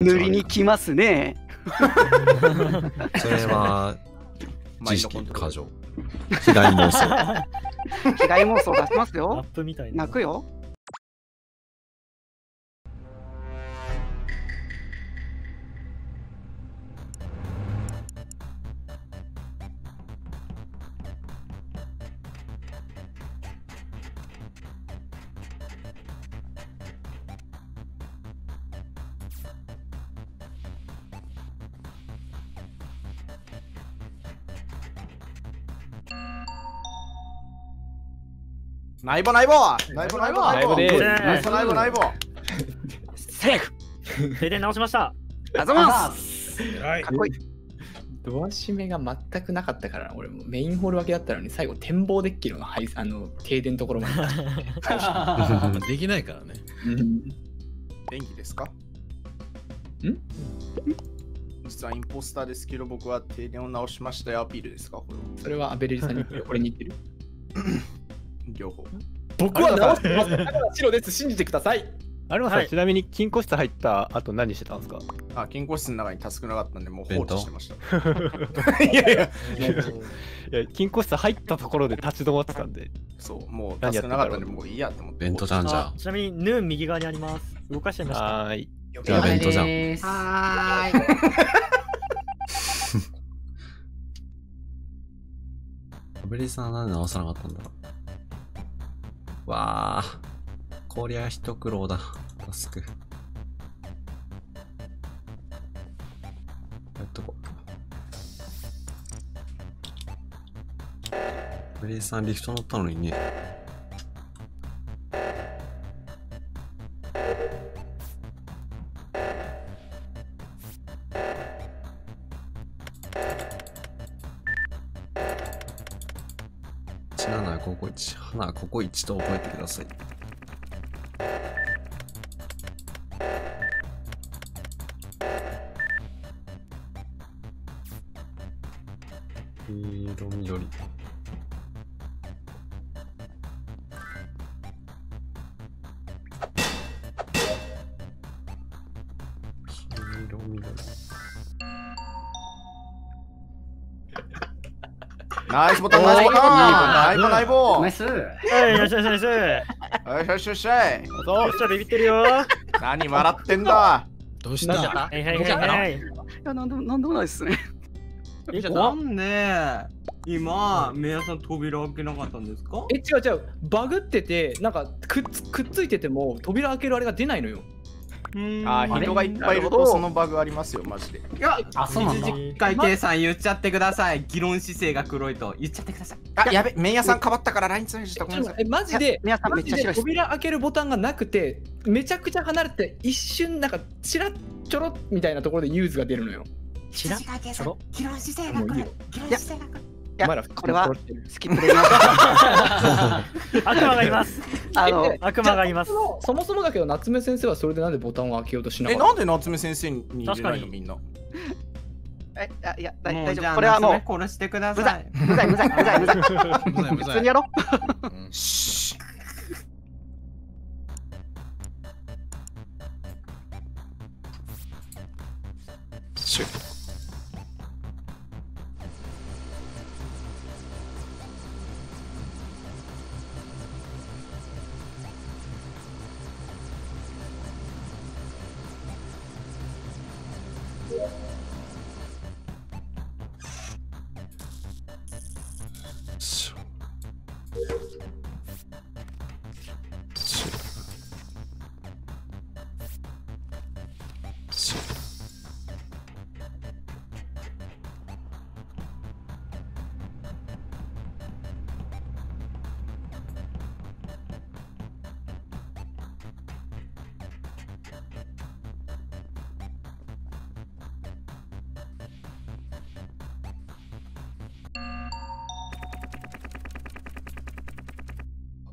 塗りに来ますね。それは、知識過剰。被害妄想。被害妄想出しますよ。プみたいな。泣くよ。ナイボナイボナイボナイボナイボナイボナイボナイボナイボセーフ。停電直しました。ありがとうございます。はい。かっこいい。ドア閉めが全くなかったからな俺もメインホール分けだったのに最後展望デッキのはいあの停電のところまで。できないからね。うん。演技ですか？ん？実はインポスターですけど僕は停電を直しましたよ。アピールですか？これは。それはアベレリさんに俺に言ってる 両方僕は直してますだから白です信じてくださいアルマさん、はいちなみに金庫室入った後何してたんですか？あ金庫室の中にタスクなかったんでもう放弁当置してました いやいやいや金庫室入ったところで立ち止まってたんで。そうもうタスクなかったんでもういいやって思って弁当じゃんじゃあちなみにヌーン右側にあります。動かしちゃいました。はーい。じゃあ弁当じゃん。はーい。アベリさんはなんで直さなかったんだろう？わあ、こりゃ一苦労だ。タスク。やっとこう。アベリさんリフト乗ったのにね。花ここ1と覚えてください。黄色緑。ナイスボタンナイスボタン。ナイボナイボナイス。はい、いらっしゃいいらっし。よしよしよしよしよっしゃ、ビビってるよ。何笑ってんだどうしたはいはいはいはい。いや、なんでも、なんでもないですね。えなんで今、メイヤさん扉開けなかったんですかえ違う違うバグっててなんかくっつくっついてても扉開けるあれが出ないのよあー人がいっぱいいるとそのバグありますよマジでいや、あ、そうなんだ。一回計算言っちゃってください。議論姿勢が黒いと言っちゃってください。あやべ麺屋さんかばったから LINE 通じたごめんなさいえマジで皆さんマジでめっちゃ白い。扉開けるボタンがなくてめちゃくちゃ離れて一瞬なんかチラッちょろっみたいなところでユーズが出るのよちらちょろ。議論姿勢もういいよいや、いやこれはスキップできます。悪魔がいます。あのえ、悪魔がいますそ。もそもだけど夏目先生はそれでなんでボタンを開けようとしなかったえなんで夏目先生に入れないの？みんなえ、あいや、大もうじゃあ大丈夫。これはもう、殺してくだ無さい。無罪、無罪、無罪、無罪。むざいむざい普通にやろうんシー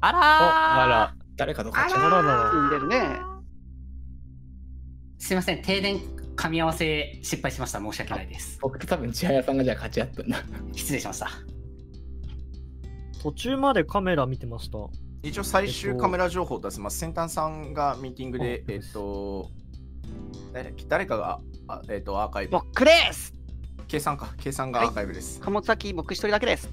あらーあら、誰かとかあららら死んでるね。すいません、停電噛み合わせ失敗しました。申し訳ないです。僕と多分千早さんがじゃあ勝ち合ったんだ失礼しました。途中までカメラ見てました。一応最終カメラ情報を出せます。先端さんがミーティングで、えっと、誰誰かが、あえっ、と、アーカイブ。僕です計算か。計算がアーカイブです。貨物先僕一人だけです。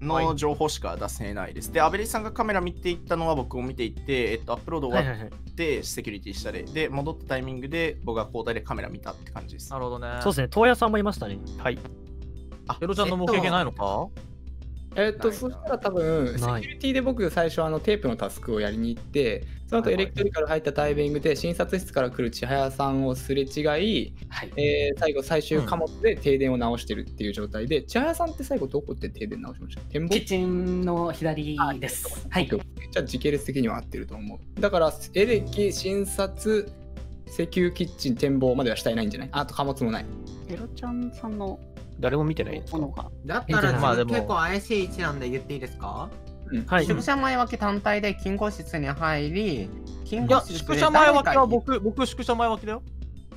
の情報しか出せないです。で、アベリさんがカメラ見ていったのは僕も見ていって、えっと、アップロード終わっ。て、セキュリティしたで、で、戻ったタイミングで僕が交代でカメラ見たって感じです。なるほどね。そうですね、東野さんもいましたね。はい。あエロちゃんのもう経験ないのか？えっと、ないそしたら多分、セキュリティで僕最初あのテープのタスクをやりに行って、その後エレクトリカル入ったタイミングで診察室から来る千早さんをすれ違い、はい。えー最後最終貨物で停電を直してるっていう状態で、千早さんって最後どこで停電直しました？展望？キッチンの左です。はい。じゃあ時系列的には合ってると思う。だから、エレキ、診察、石油キッチン、展望までは下いないんじゃない？あと貨物もない。エロちゃんさんの誰も見てないんですか？だったらまあ結構怪しい位置なんで言っていいですか？はい。宿舎前分け単体で金庫室に入り、金いや、庫室宿で舎前分けは僕、僕、宿舎前分けだよ。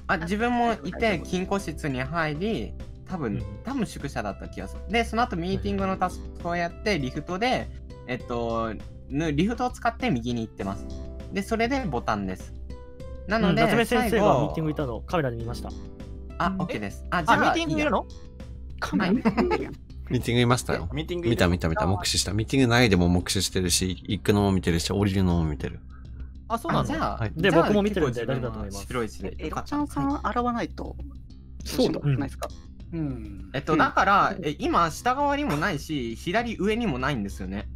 あ、自分もいて、金庫室に入り、多分うん、多分宿舎だった気がする。で、その後ミーティングのタスクをやって、リフトで、えっと、ぬリフトを使って右に行ってます。で、それでボタンです。なので、夏目先最生がミー後ティングいたのをカメラで見ました。あ、OK です。あ、じゃあ、あ、ミーティングいるの？カメラ。ミーティングいましたよ。ミーティング見た見た見た、目視した。ミーティング内でも目視してるし、行くのも見てるし、降りるのも見てる。あ、そうなんだ。あじゃあ、はいで僕も見てるんで大丈夫だと思います？白い字でエロよかったちゃんさんはい洗わないと。そうだないですか？うん。えっと、だから、え今、下側にもないし、左上にもないんですよね。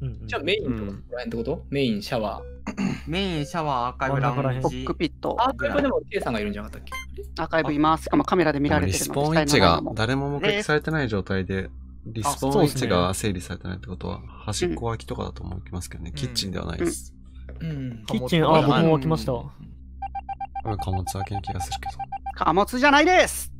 うんうんじゃあメインとかうんここら辺ってこと？メイン、シャワー。メイン、シャワー、アーカイブ、ラウンジコック。ピット、アーカイブでも K さんがいるんじゃなかったっけ？アーカイブいます。しかもカメラで見られリてるので、スポーン位置がも誰も目撃されてない状態で、リスポーン位置が整理されてないってことは、端っこ脇とかだと思いますけどね、キッチンではないです。うん。キッチン、あ、僕も開きました。貨物開けな気がするけど。貨物じゃないです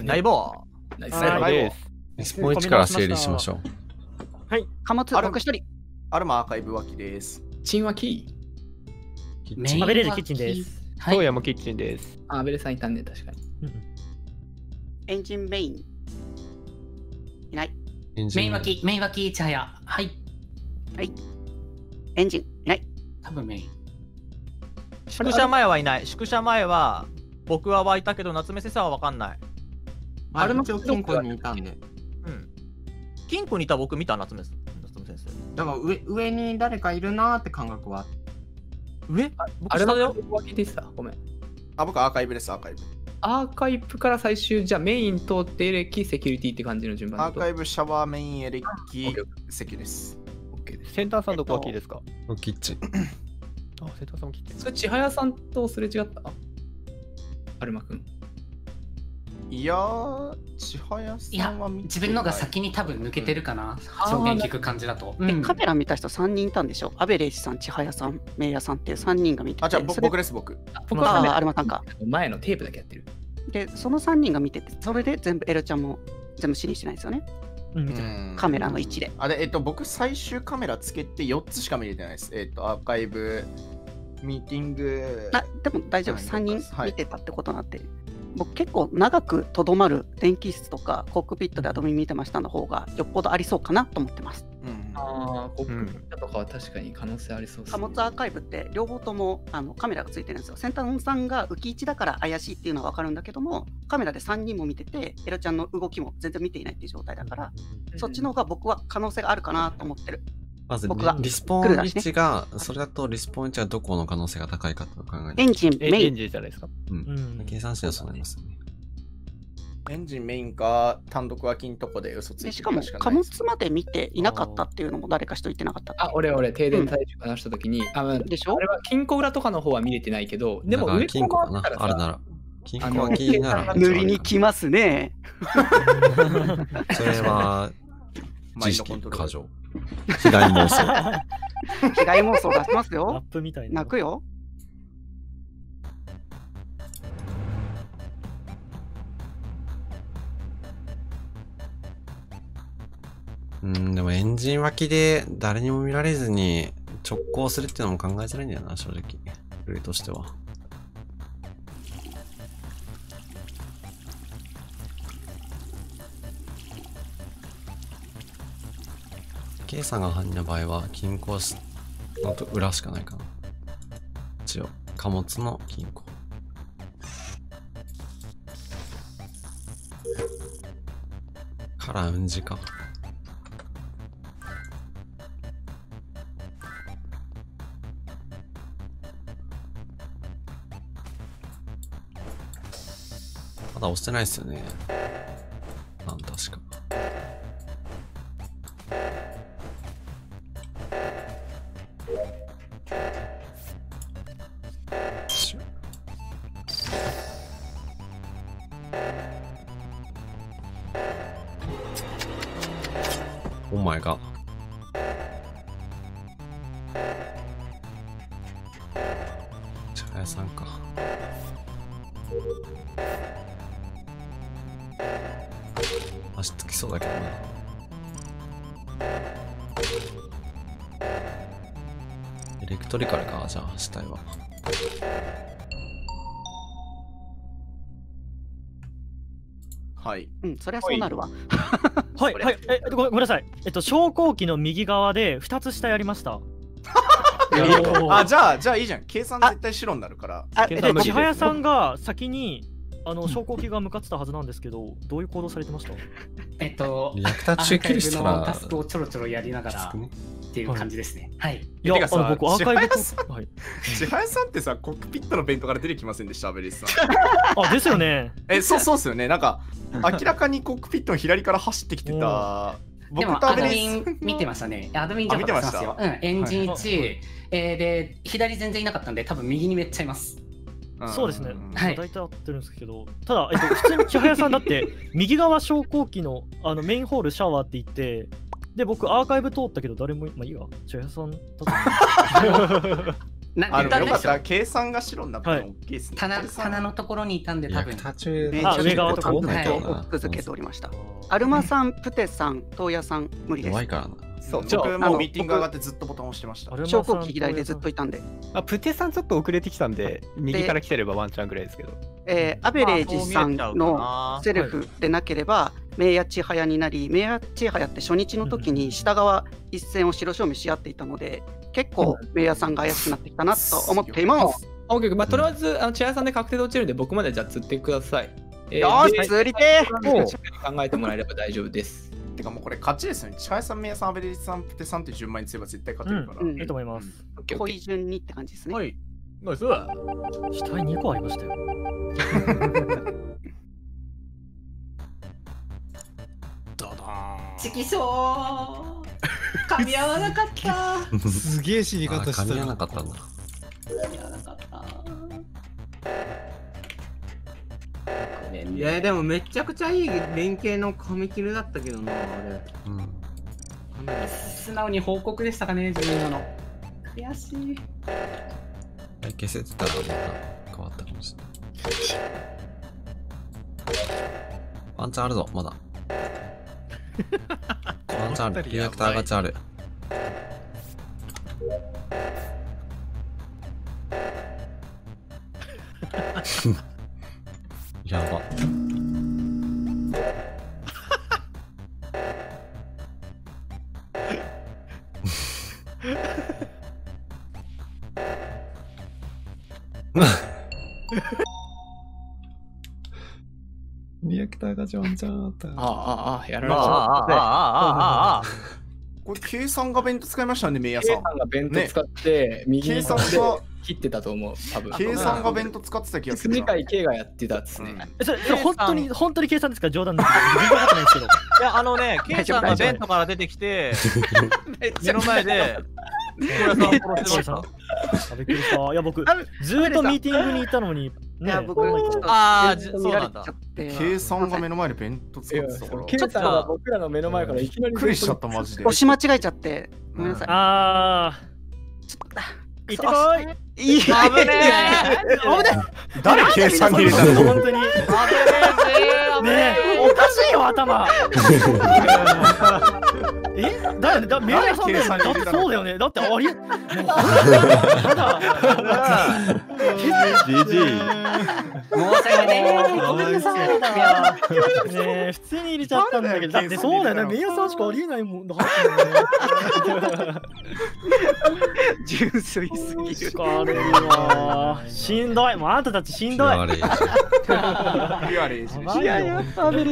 ナイボナイス。はいはいです。リスポーン位置から整理しましょう。貨物、ある僕一人。アルマアーカイブ脇です。チンはキキッチンメインアベレージキッチンです。はい。東野もキッチンです。ー。あ、アベレさんいたんで、確かに。エンジンメイン。いない。エンジンメイン脇、メイン脇、茶屋。はい。エンジン。いない。多分メイン。宿舎前はいない。宿舎前は、僕は湧いたけど、夏目先生は分かんない。あれも金庫にいたんで。うん。金庫にいた僕見た夏目夏目先生。だから上上に誰かいるなーって感覚は。上？僕あれ下だよ。分けてたごめん。あ、僕アーカイブです、アーカイブ。アーカイブから最終、じゃあメイン通ってエレキ、セキュリティって感じの順番だとアーカイブ、シャワー、メイン、エレキオッケー、セキュです。OK です。センターさんどこ脇ですか？キッチン。あ、センターさんもキッチン。それ、千早さんとすれ違った？アルマくん。いやー、千早いやさんは見てない自分のが先に多分抜けてるかな。うん証言聞く感じだと。うんえカメラ見た人3人いたんでしょ？アベレージさん、千早さん、メイヤさんっていう3人が見てて。あ、じゃあ僕です、僕。僕はアルマさんか。前のテープだけやってる。で、その3人が見てて、それで全部エルちゃんも全部指示してないですよね？カメラの位置で。あれ、えっと、僕、最終カメラつけて4つしか見れてないです。えっと、アーカイブ、ミーティング。あでも大丈夫、はい3人はい見てたってことになって、僕結構長くとどまる電気室とかコックピットでアドミ見てましたの方がよっぽどありそうかなと思ってます。うんああ、コッうんクピットとかは確かに可能性ありそうですね貨物アーカイブって両方ともあのカメラがついてるんですよ。センターさんが浮き位置だから怪しいっていうのは分かるんだけども、カメラで3人も見てて、エロちゃんの動きも全然見ていないっていう状態だから、そっちの方が僕は可能性があるかなと思ってる。まずリ僕がリスポーン位置が、それだとリスポーン位置はどこの可能性が高いかと考える。エンジン、えエンメイン、ジンじゃないですか？う。うんん。計算してはそうなりますよね。エンジンメインか単独脇のとこで嘘ついてしかも貨物まで見ていなかったっていうのも誰か人言ってなかったあ、俺、俺、停電対処話したときに、あ、まあでしょ？あれは金庫裏とかの方は見れてないけど、でも上金庫かな？回ったらさあるなら。金庫あの脇なら。塗りに来ますね。それは、知識過剰。被害妄想。被害妄想出しますラッよ。プみたいな。泣くよ。うん、でもエンジン脇で誰にも見られずに直行するっていうのも考えづらいんだよな、正直。ルールとしては。K さんが犯人の場合は、金庫のと裏しかないかな。一応、貨物の金庫。からうんじか。まだ押してないっすよね。なん確か。足つきそうだけどな。エレクトリカルか、じゃあ、死体は。はい。うん、そりゃそうなるわ。はい、はい、え、ごごめんなさい。えっと、昇降機の右側で2つ下やりました。あ、じゃあ、じゃあいいじゃん。計算絶対白になるから。あ、計えで、算無理です千早さんが先に、あの、昇降機が向かってたはずなんですけど、どういう行動されてました？えっと、リアクター中切りしタスクをちょろちょろやりながらっていう感じですね。はい。いや、の、僕、アーカイブ千早さと、はい。千早さんってさ、コックピットの弁当から出てきませんでした、アベリスさん。あ、ですよね。え、そうそうっすよね。なんか、明らかにコックピットの左から走ってきてた。でも、僕とアベアドミン見てましたね。アドミン情報あ見てますよ。うん、エンジンはい1、えーで、左全然いなかったんで、多分右にめっちゃいます。そうですね。ん。はい。大体合ってるんですけど、ただ、えっと、普通に千早さんだって、右側昇降機のあのメインホールシャワーって言って、で、僕、アーカイブ通ったけど、誰も、まあいいわ、千早さんだと なあ、でもよかった。計算が白になったのはい。OK ですね。棚計算。棚のところにいたんで、多分。上側とか。ちょっ通んないととな奥付けておりました。アルマさん、プテさん、トーヤさん、無理です。弱いからな。そうじゃあ僕もうミーティング上がってずっとボタン押してました。昇降機左でずっといたんで。あプテさんちょっと遅れてきたんで、右から来てればワンチャンぐらいですけど。えーアベレージさんのセルフでなければ、名や千早になり、名や千早って初日の時に下側一線を白証明し合っていたので、結構名やさんが怪しくなってきたなと思っています。まあ、とりあえず、あの千早さんで確定で落ちるんで、僕までじゃあ釣ってください。えよーし、で釣りてー考えてもらえれば大丈夫です。てかもうこれ勝ちですよね。千早さん、メイヤさん、アベレージさん、プテさんって順番にすれば絶対勝てるから。うんいいと思います。濃い順にって感じですね。はい。ナイス。死体2個ありましたよ。チキショー噛み合わなかった すげえ死にあ方した噛み合わなかったんだ。噛み合わなかったねいやでもめちゃくちゃいい連携の紙切れだったけどなあれうん。素直に報告でしたかね、自分の。悔しい。消せてたらまた変わったかもしれない。ワンチャンあるぞ、まだ。ワンチャンある。リアクターガチャある。やば。リアクターガチャワンチャンあった。ああ、ああ、やられちゃああ、ああ、ああ。これ計算が弁当使いましたね、メイヤう。さんさ。んが弁当使って、右に計算が、切ってたと思う、多分。計算が弁当使ってた気がするな。次回 K がやってたっすね。え、それ、それ本当に、本当に計算ですか？冗談ですか全然分かってないですけど。いや、あのね、ケイさんが大丈夫ベントから出てきて、目の前で。いや、僕、ずーっとミーティングにいたのに、いねや、、僕、あー全然見られちゃって。計算が目の前で弁当使ってたから。さんが僕らの目の前からいきなりびっくりしちゃった、マジで押。し間違えちゃって、ごめんなさい。あ行ってこい。いい危ねえ。危ね誰計算に入れたの？本当に。ねえ。おかしいよ頭 え？だよねだメールさんだよねだってそうだよね。だってありえもうただ。GG 申し訳ねえ。ごめんなさい。ねえ普通に入れちゃったんだけどだってそうだよね。メールさんしかありえないもん純粋すぎる。わ しんどい。もうあんたたちしんどい。やアベリ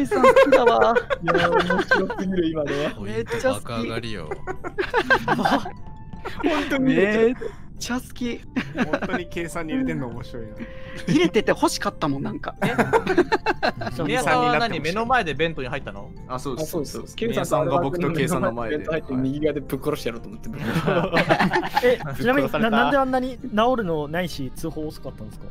ーさん。好きだわ。いや、面白すぎる、今のは。めっちゃバカ上がりよ。本当に。めっちゃ好き。た本当に計算に入れてんの面白いな。入れてて欲しかったもん、なんか。宮さんは何目の前でベントに入ったの？あ、そうあ、です。そうそう。ケイさんが僕とケイさんの前で。入って右側でぶっ殺してやろうと思って。えちなみにななんであんなに治るのないし通報遅かったんですか？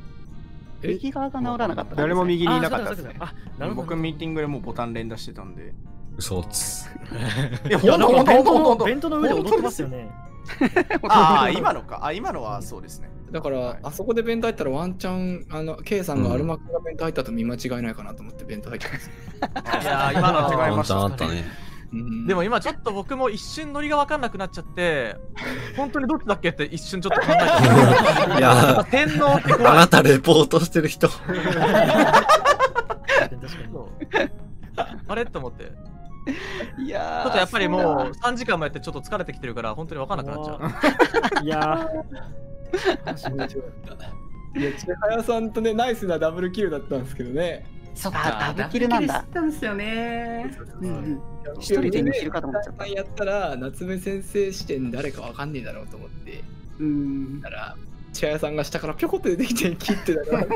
右側が治らなかった。誰も右にいなかったですね。あなるほど僕ミーティングでもうボタン連打してたんで。嘘っつ。いや、いやほんとほんとほんとほんとの弁当の上で踊ってますよねああ、今のか。あ、今のはそうですね。だから、あそこで弁当入ったらワンチャン、あの、K さんがアルマックが弁当入ったと見間違いないかなと思って弁当入ってます。いやー今の違いましたあったね。うんでも今ちょっと僕も一瞬ノリが分かんなくなっちゃって本当にどっちだっけって一瞬ちょっと考えた いや、天皇ってあなたレポートしてる人。あれ？と思っていやちょっとやっぱりもう3時間もやってちょっと疲れてきてるから本当に分かんなくなっちゃう いやいや、千早さんとね、ナイスなダブルキルだったんですけどね。そっあか、ダブルキルなんだたんですよね。うんうん一人でに切るかと思っちゃった千早さんやったら、夏目先生視点誰かわかんねえだろうと思って。うんだから、千早さんが下からぴょこって出てきて切ってたから。